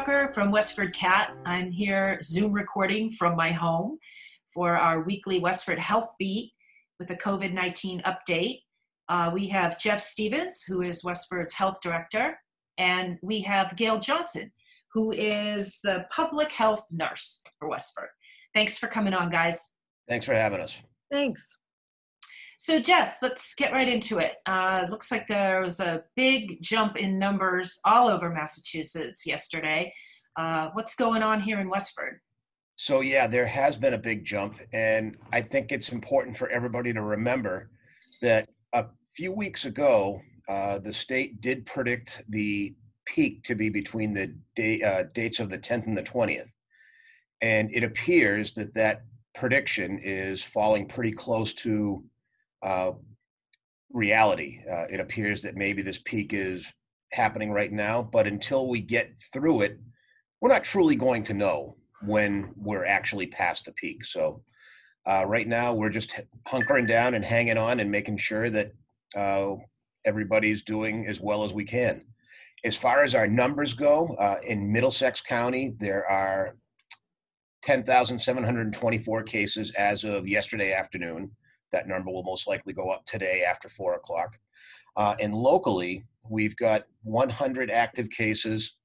Stocker from Westford CAT. I'm here Zoom recording from my home for our weekly Westford Health Beat with a COVID 19 update. Uh, we have Jeff Stephens, who is Westford's health director, and we have Gail Johnson, who is the public health nurse for Westford. Thanks for coming on, guys. Thanks for having us. Thanks. So, Jeff, let's get right into it. Uh, looks like there was a big jump in numbers all over Massachusetts yesterday. Uh, what's going on here in Westford? So, yeah, there has been a big jump. And I think it's important for everybody to remember that a few weeks ago, uh, the state did predict the peak to be between the day, uh, dates of the 10th and the 20th. And it appears that that prediction is falling pretty close to uh, reality. Uh, it appears that maybe this peak is happening right now, but until we get through it, we're not truly going to know when we're actually past the peak. So uh, right now, we're just hunkering down and hanging on and making sure that uh, everybody's doing as well as we can. As far as our numbers go, uh, in Middlesex County, there are 10,724 cases as of yesterday afternoon. That number will most likely go up today after four o'clock. Uh, and locally, we've got 100 active cases,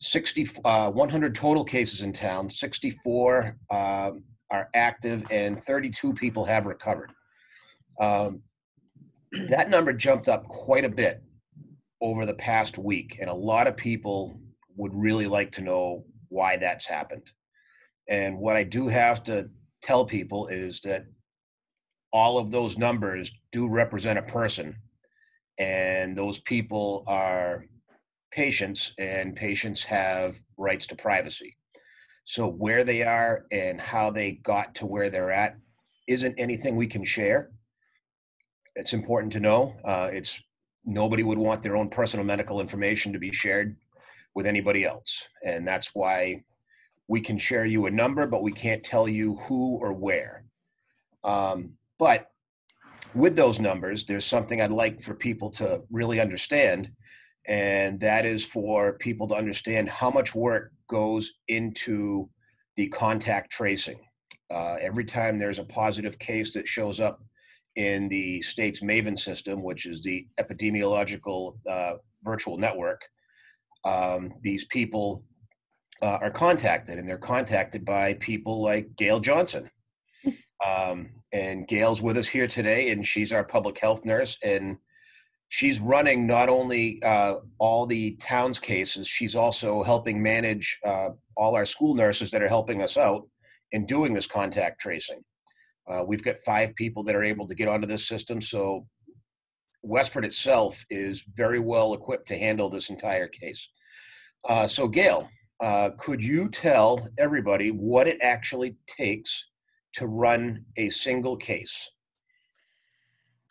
60, uh, 100 total cases in town, 64 um, are active, and 32 people have recovered. Um, that number jumped up quite a bit over the past week, and a lot of people would really like to know why that's happened. And what I do have to tell people is that all of those numbers do represent a person. And those people are patients and patients have rights to privacy. So where they are and how they got to where they're at isn't anything we can share. It's important to know uh, it's nobody would want their own personal medical information to be shared with anybody else. And that's why we can share you a number but we can't tell you who or where. Um, but with those numbers, there's something I'd like for people to really understand, and that is for people to understand how much work goes into the contact tracing. Uh, every time there's a positive case that shows up in the state's MAVEN system, which is the epidemiological uh, virtual network, um, these people uh, are contacted, and they're contacted by people like Gail Johnson. Um, and Gail's with us here today, and she's our public health nurse, and she's running not only uh, all the town's cases, she's also helping manage uh, all our school nurses that are helping us out in doing this contact tracing. Uh, we've got five people that are able to get onto this system, so Westford itself is very well equipped to handle this entire case. Uh, so, Gail, uh, could you tell everybody what it actually takes to run a single case?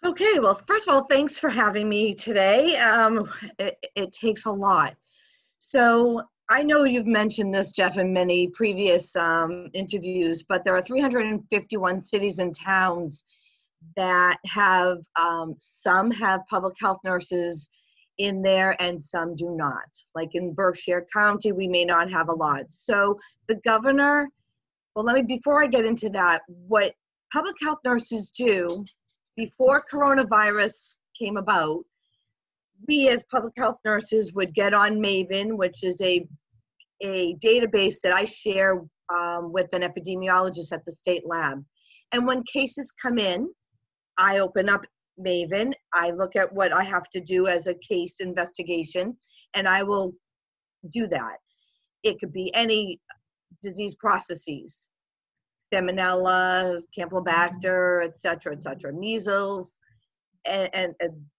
Okay, well, first of all, thanks for having me today. Um, it, it, takes a lot. So I know you've mentioned this, Jeff, in many previous um, interviews, but there are 351 cities and towns that have, um, some have public health nurses in there and some do not. Like in Berkshire County, we may not have a lot. So the governor well, let me, before I get into that, what public health nurses do before coronavirus came about, we as public health nurses would get on Maven, which is a, a database that I share um, with an epidemiologist at the state lab. And when cases come in, I open up Maven, I look at what I have to do as a case investigation, and I will do that. It could be any disease processes, Salmonella, Campylobacter, et cetera, et cetera, measles, and, and,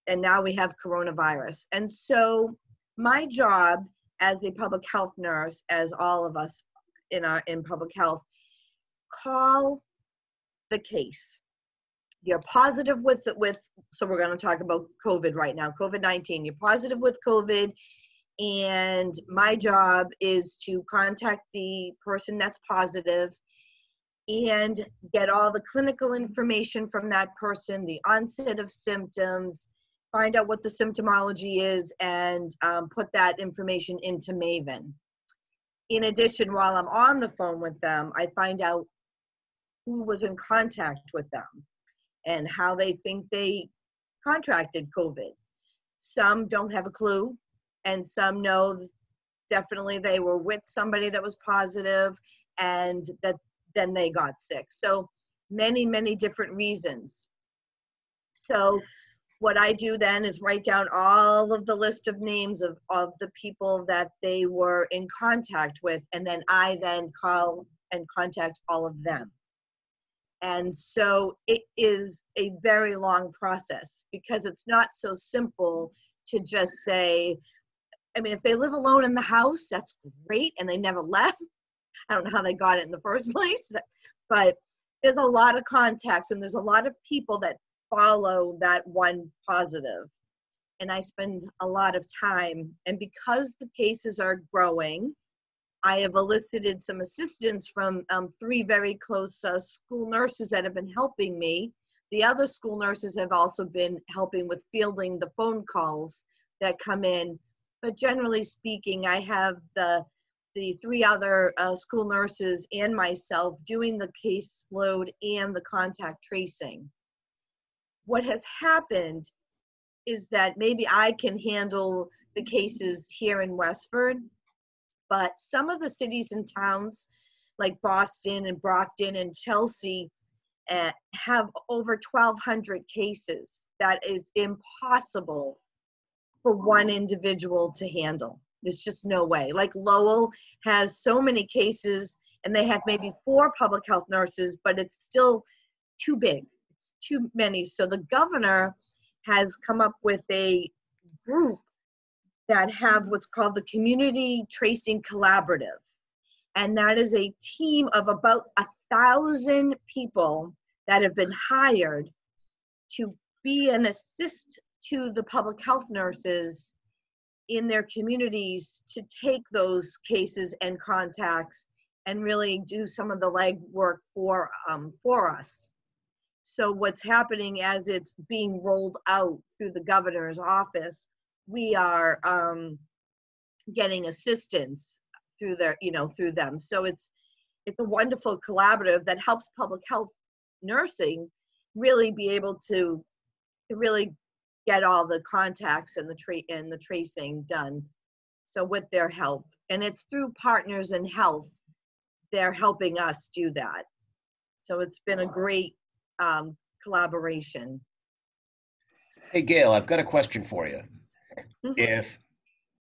and now we have coronavirus. And so my job as a public health nurse, as all of us in our in public health, call the case. You're positive with with so we're going to talk about COVID right now, COVID-19. You're positive with COVID and my job is to contact the person that's positive and get all the clinical information from that person, the onset of symptoms, find out what the symptomology is, and um, put that information into Maven. in addition, while I'm on the phone with them, I find out who was in contact with them and how they think they contracted COVID. Some don't have a clue, and some know definitely they were with somebody that was positive and that then they got sick. So many, many different reasons. So what I do then is write down all of the list of names of, of the people that they were in contact with, and then I then call and contact all of them. And so it is a very long process because it's not so simple to just say, I mean, if they live alone in the house, that's great, and they never left. I don't know how they got it in the first place, but there's a lot of contacts and there's a lot of people that follow that one positive. And I spend a lot of time. And because the cases are growing, I have elicited some assistance from um, three very close uh, school nurses that have been helping me. The other school nurses have also been helping with fielding the phone calls that come in. But generally speaking, I have the the three other uh, school nurses and myself doing the caseload and the contact tracing. What has happened is that maybe I can handle the cases here in Westford, but some of the cities and towns like Boston and Brockton and Chelsea uh, have over 1,200 cases. That is impossible for one individual to handle. There's just no way. Like Lowell has so many cases and they have maybe four public health nurses, but it's still too big. It's too many. So the governor has come up with a group that have what's called the Community Tracing Collaborative. And that is a team of about a thousand people that have been hired to be an assist to the public health nurses in their communities to take those cases and contacts and really do some of the legwork for um, for us. So what's happening as it's being rolled out through the governor's office, we are um, getting assistance through their you know through them. So it's it's a wonderful collaborative that helps public health nursing really be able to really get all the contacts and the tra- and the tracing done. So with their help, and it's through Partners in Health, they're helping us do that. So it's been a great um, collaboration. Hey, Gail, I've got a question for you. Mhm. If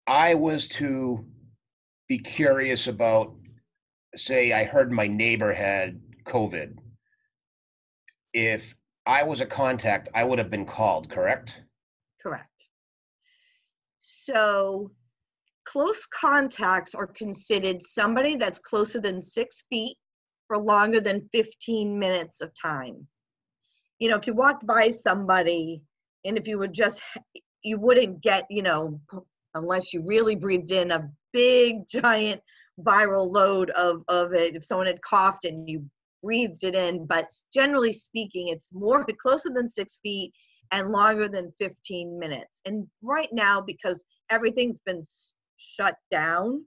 I was to be curious about, say, I heard my neighbor had COVID, if I was a contact, I would have been called, correct? Correct. So close contacts are considered somebody that's closer than six feet for longer than 15 minutes of time. You know, if you walked by somebody and if you were just, you wouldn't get, you know, unless you really breathed in a big giant viral load of, of it. If someone had coughed and you breathed it in, but generally speaking, it's more closer than six feet and longer than 15 minutes. And right now, because everything's been shut down,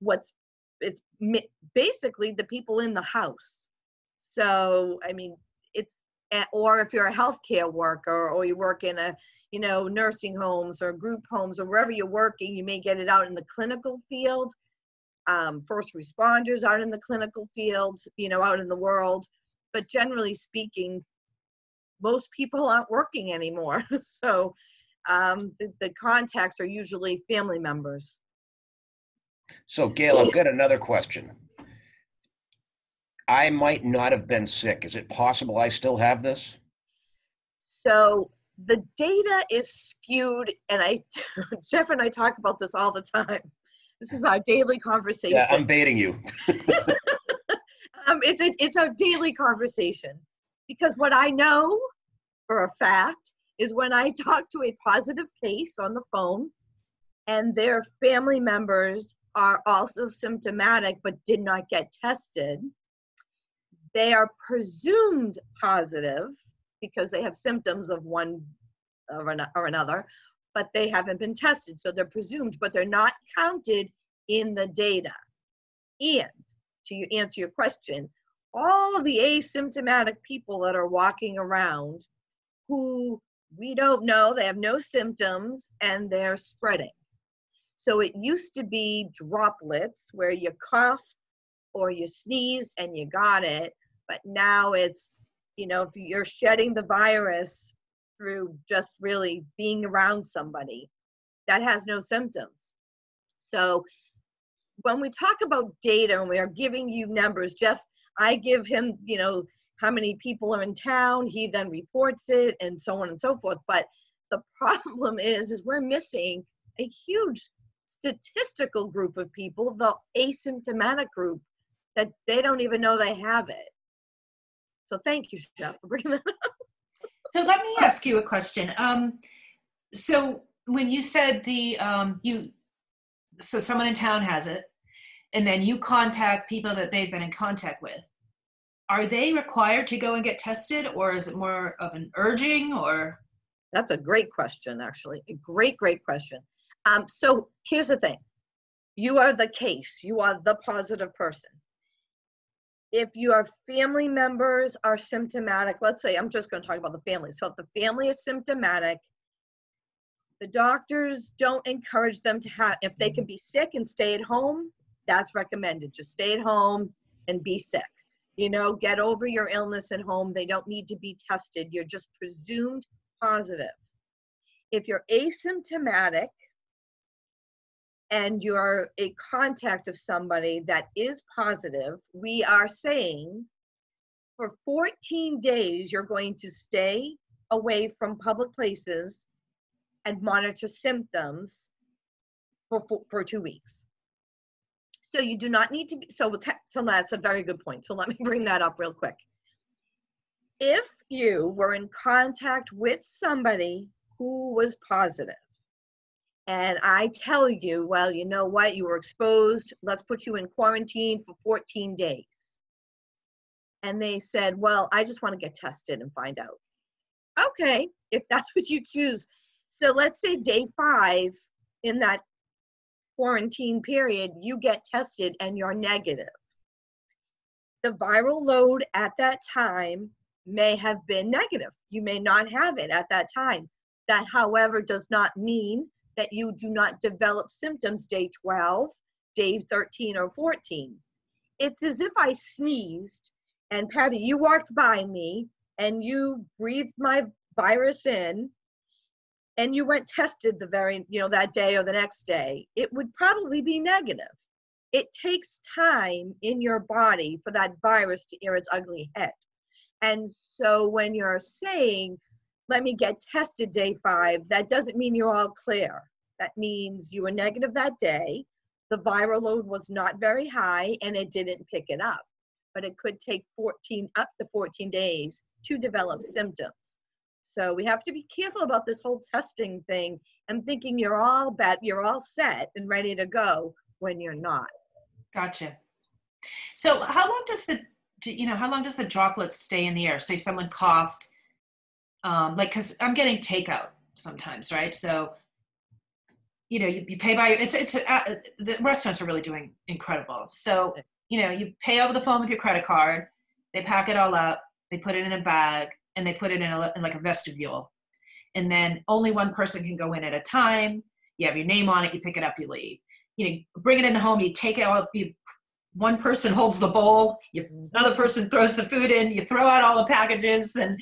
what's it's basically the people in the house. So, I mean, it's or if you're a healthcare worker or you work in a you know nursing homes or group homes or wherever you're working you may get it out in the clinical field um, first responders out in the clinical field you know out in the world but generally speaking most people aren't working anymore. so um, the, the contacts are usually family members. So, Gail, I've got another question. I might not have been sick. Is it possible I still have this? So the data is skewed, and I, Jeff and I talk about this all the time. This is our daily conversation. Yeah, I'm baiting you. um, it's a, it's a daily conversation because what I know for a fact is when I talk to a positive case on the phone and their family members are also symptomatic but did not get tested, they are presumed positive because they have symptoms of one or another, but they haven't been tested. So they're presumed, but they're not counted in the data. And to answer your question, all the asymptomatic people that are walking around who we don't know, they have no symptoms and they're spreading. So it used to be droplets where you cough or you sneeze and you got it, but now it's, you know, if you're shedding the virus through just really being around somebody that has no symptoms. So when we talk about data and we are giving you numbers, Jeff, I give him, you know, how many people are in town, he then reports it and so on and so forth. But the problem is, is we're missing a huge statistical group of people, the asymptomatic group, that they don't even know they have it. So thank you, Jeff, for bringing that up. So let me ask you a question. Um, so when you said the um, you, so someone in town has it, and then you contact people that they've been in contact with. Are they required to go and get tested, or is it more of an urging, or? That's a great question, actually. A great, great question. Um, so here's the thing you are the case, you are the positive person. If your family members are symptomatic, let's say I'm just going to talk about the family. So if the family is symptomatic, the doctors don't encourage them to have, if they can be sick and stay at home, that's recommended. Just stay at home and be sick. You know, get over your illness at home. They don't need to be tested. You're just presumed positive. If you're asymptomatic, and you're a contact of somebody that is positive, we are saying for 14 days you're going to stay away from public places and monitor symptoms for, for, for two weeks. So you do not need to be, so, so that's a very good point. So let me bring that up real quick. If you were in contact with somebody who was positive, and I tell you, well, you know what, you were exposed, let's put you in quarantine for 14 days. And they said, well, I just want to get tested and find out. Okay, if that's what you choose. So let's say day five in that quarantine period, you get tested and you're negative. The viral load at that time may have been negative. You may not have it at that time. That, however, does not mean that you do not develop symptoms day 12, day 13, or 14. It's as if I sneezed and Patty, you walked by me and you breathed my virus in and you went tested the very, you know, that day or the next day, it would probably be negative. It takes time in your body for that virus to rear its ugly head. And so when you're saying let me get tested day five, that doesn't mean you're all clear. That means you were negative that day, the viral load was not very high, and it didn't pick it up. But it could take 14, up to 14 days to develop symptoms. So we have to be careful about this whole testing thing and thinking you're all bad, you're all set and ready to go when you're not. Gotcha. So how long does the you know how long does the droplets stay in the air? Say someone coughed um, like because i'm getting takeout sometimes right so you know you, you pay by it's it's uh, the restaurants are really doing incredible so you know you pay over the phone with your credit card they pack it all up they put it in a bag and they put it in, a, in like a vestibule. And then only one person can go in at a time. You have your name on it you pick it up you leave. You know bring it in the home you take it off you one person holds the bowl you, another person throws the food in you throw out all the packages and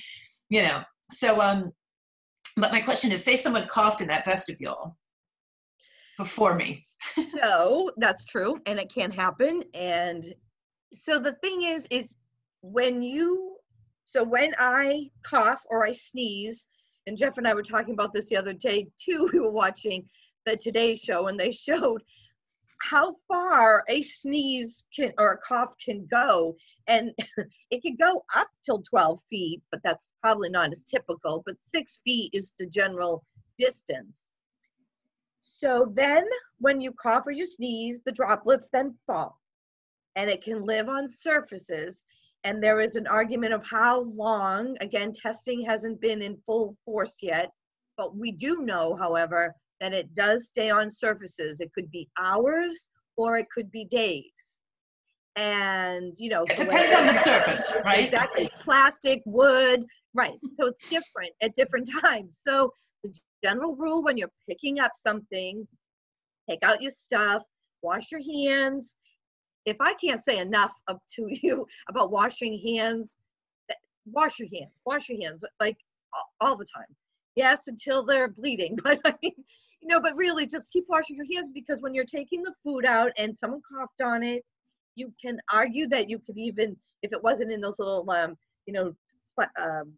you know. So um but my question is say someone coughed in that vestibule before me. So that's true and it can happen and so the thing is is when you so when i cough or i sneeze and jeff and i were talking about this the other day too we were watching the today show and they showed how far a sneeze can or a cough can go. And it can go up till 12 feet but that's probably not as typical but six feet is the general distance. So then when you cough or you sneeze the droplets then fall and it can live on surfaces and there is an argument of how long again testing hasn't been in full force yet but we do know however that it does stay on surfaces. It could be hours or it could be days. And you know it depends on the surface right? Exactly. Plastic wood right. So it's different at different times. So the general rule when you're picking up something take out your stuff wash your hands if i can't say enough up to you about washing hands wash your hands wash your hands like all the time. Yes until they're bleeding but i mean you know but really just keep washing your hands because when you're taking the food out and someone coughed on it you can argue that you could even if it wasn't in those little um you know um,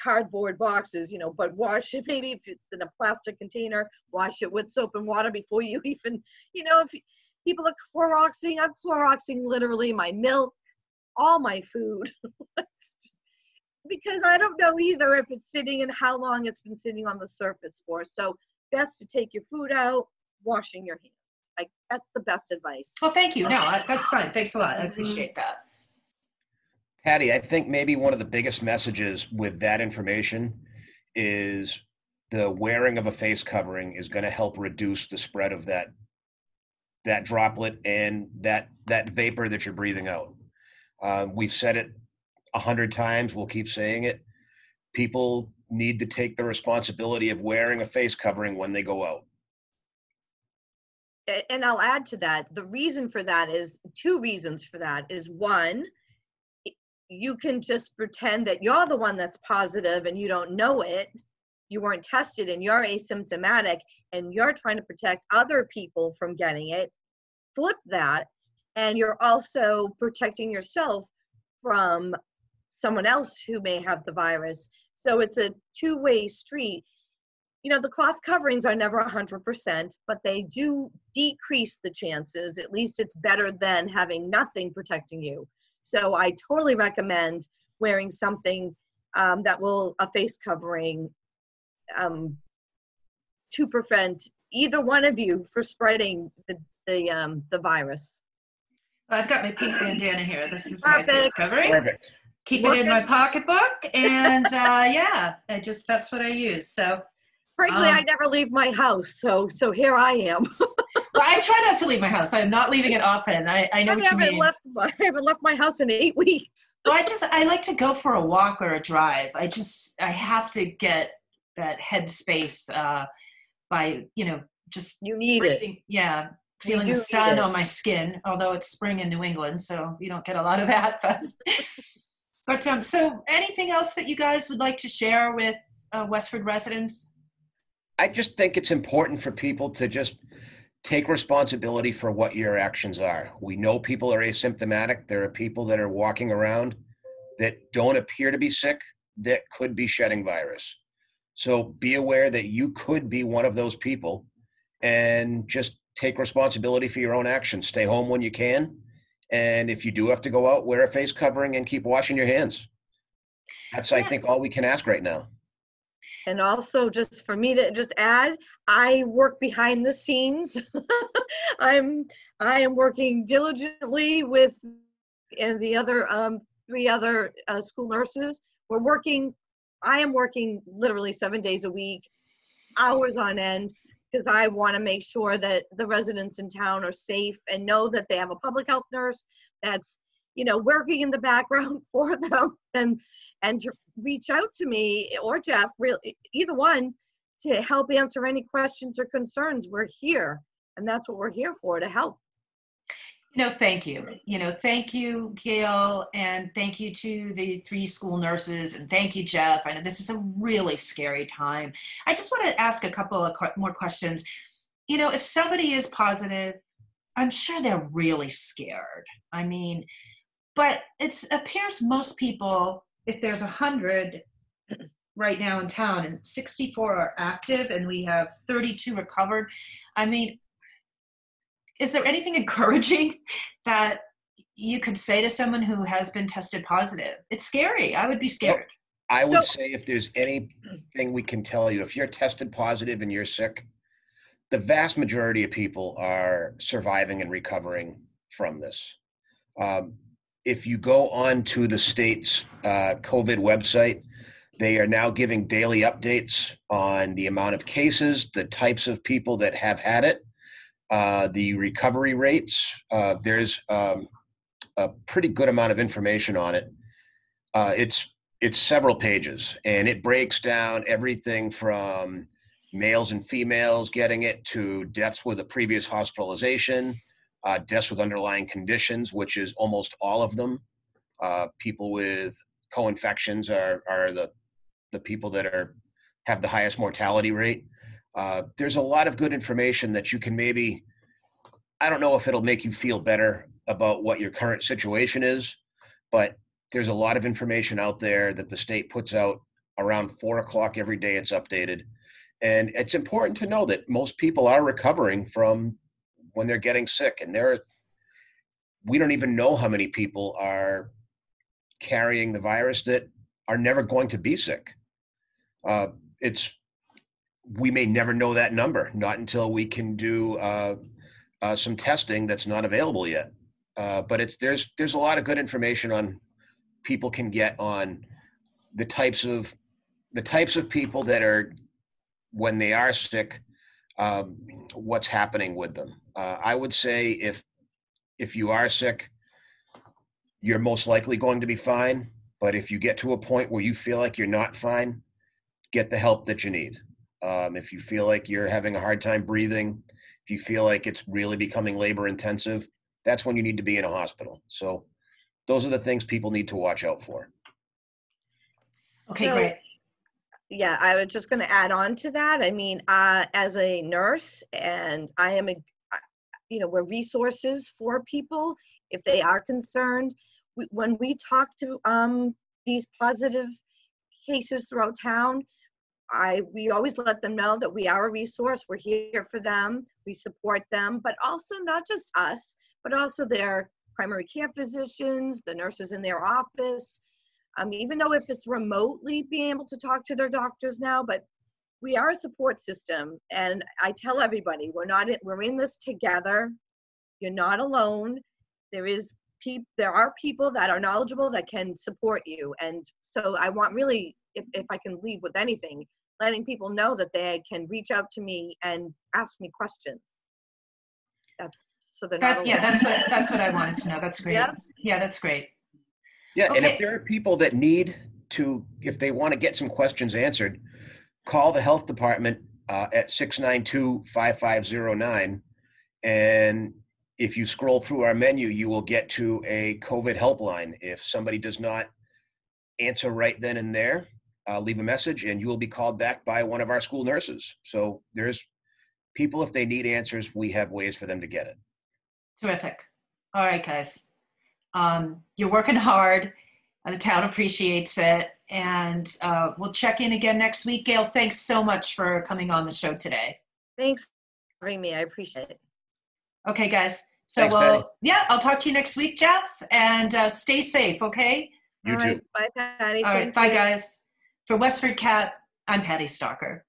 cardboard boxes you know but wash it maybe if it's in a plastic container wash it with soap and water before you even you know if people are cloroxing i'm cloroxing literally my milk all my food because i don't know either if it's sitting and how long it's been sitting on the surface for so best to take your food out washing your hands like that's the best advice. Well, thank you. No, that's fine. Thanks a lot. I mm-hmm. appreciate that. Patty, I think maybe one of the biggest messages with that information is the wearing of a face covering is going to help reduce the spread of that that droplet and that that vapor that you're breathing out. Uh, we've said it a hundred times. We'll keep saying it. People need to take the responsibility of wearing a face covering when they go out and I'll add to that. The reason for that is two reasons for that is one, you can just pretend that you're the one that's positive and you don't know it. You weren't tested and you're asymptomatic and you're trying to protect other people from getting it. Flip that, and you're also protecting yourself from someone else who may have the virus. So it's a two way street you know the cloth coverings are never 100% but they do decrease the chances at least it's better than having nothing protecting you so i totally recommend wearing something um, that will a face covering um, to prevent either one of you for spreading the the, um, the virus i've got my pink bandana here this is Perfect. my face covering Perfect. keep it in my pocketbook and uh, yeah i just that's what i use so Frankly, um, I never leave my house, so so here I am. well, I try not to leave my house. I'm not leaving it often. I, I know I what you mean. Left, I haven't left my house in eight weeks. well, I just I like to go for a walk or a drive. I just I have to get that headspace uh, by you know just you need breathing, it. Yeah, feeling the sun on my skin. Although it's spring in New England, so you don't get a lot of that. But but um, so anything else that you guys would like to share with uh, Westford residents? I just think it's important for people to just take responsibility for what your actions are. We know people are asymptomatic. There are people that are walking around that don't appear to be sick that could be shedding virus. So be aware that you could be one of those people and just take responsibility for your own actions. Stay home when you can. And if you do have to go out, wear a face covering and keep washing your hands. That's, I think, all we can ask right now and also just for me to just add i work behind the scenes i'm i am working diligently with and the other um, three other uh, school nurses we're working i am working literally seven days a week hours on end because i want to make sure that the residents in town are safe and know that they have a public health nurse that's you know working in the background for them and and to reach out to me or jeff really either one to help answer any questions or concerns. We're here and that's what we're here for to help know thank you. You know thank you gail and thank you to the three school nurses and thank you jeff. I know this is a really scary time. I just want to ask a couple of more questions. You know if somebody is positive i'm sure they're really scared. I mean but it appears most people if there's a hundred right now in town and 64 are active and we have 32 recovered i mean is there anything encouraging that you could say to someone who has been tested positive? It's scary. I would be scared. I would so, say if there's anything we can tell you if you're tested positive and you're sick the vast majority of people are surviving and recovering from this. Um, if you go on to the state's uh, COVID website, they are now giving daily updates on the amount of cases, the types of people that have had it, uh, the recovery rates. Uh, there's um, a pretty good amount of information on it. Uh, it's it's several pages, and it breaks down everything from males and females getting it to deaths with a previous hospitalization, uh, deaths with underlying conditions, which is almost all of them. Uh, people with co-infections are are the the people that are have the highest mortality rate. Uh, there's a lot of good information that you can maybe. I don't know if it'll make you feel better about what your current situation is, but there's a lot of information out there that the state puts out around four o'clock every day. It's updated. And it's important to know that most people are recovering from when they're getting sick. And there, we don't even know how many people are carrying the virus that are never going to be sick. Uh, it's we may never know that number, not until we can do uh, uh, some testing that's not available yet. Uh, but it's there's there's a lot of good information on people can get on the types of the types of people that are when they are sick um, what's happening with them. Uh, i would say if if you are sick you're most likely going to be fine. But if you get to a point where you feel like you're not fine get the help that you need um, if you feel like you're having a hard time breathing if you feel like it's really becoming labor intensive that's when you need to be in a hospital so those are the things people need to watch out for Okay, So- great. Yeah, I was just going to add on to that. I mean, uh, as a nurse, and I am a, I- you know, we're resources for people if they are concerned. We, when we talk to um, these positive cases throughout town, I we always let them know that we are a resource. We're here for them. We support them, but also not just us, but also their primary care physicians, the nurses in their office, um, even though if it's remotely being able to talk to their doctors now, but we are a support system. And I tell everybody, we're not, we're in this together. You're not alone. There is peop, there are people that are knowledgeable that can support you. And so I want really, if, if I can leave with anything, letting people know that they can reach out to me and ask me questions. That's, so they're not That's, yeah, that's what, that's what I wanted to know. That's great. Yeah. Yeah, that's great. Yeah, and if there are people that need to, if they want to get some questions answered, call the health department uh, at 692-5509. And if you scroll through our menu, you will get to a COVID helpline. If somebody does not answer right then and there, uh, leave a message and you will be called back by one of our school nurses. So there's people, if they need answers, we have ways for them to get it. Terrific. All right, guys. Um, you're working hard. and The town appreciates it. And uh, we'll check in again next week. Gail, thanks so much for coming on the show today. Thanks for having me. I appreciate it. Okay, guys. So Thanks, we'll, Patty. yeah, I'll talk to you next week, Jeff, and uh, stay safe, okay? You All too. right, Bye, Patty. All right, Thank bye, you. guys. For Westford CAT, I'm Patty Stocker.